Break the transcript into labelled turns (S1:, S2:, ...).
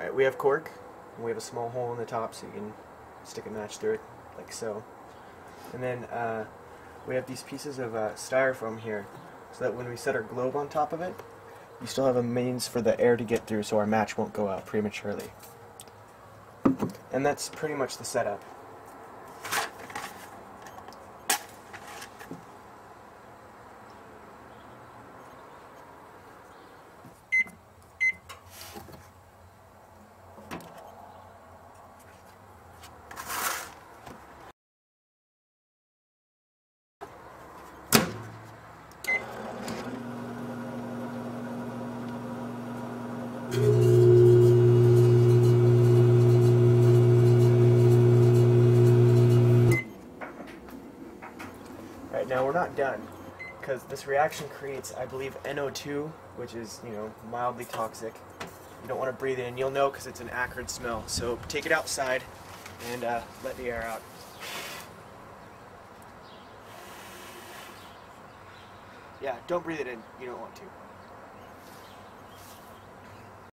S1: Alright, we have cork, and we have a small hole in the top so you can stick a match through it, like so. And then uh, we have these pieces of uh, styrofoam here, so that when we set our globe on top of it, you still have a means for the air to get through so our match won't go out prematurely. And that's pretty much the setup. Right now we're not done because this reaction creates, I believe, NO2, which is you know mildly toxic. You don't want to breathe it in. You'll know because it's an acrid smell. So take it outside and uh, let the air out. Yeah, don't breathe it in. You don't want to.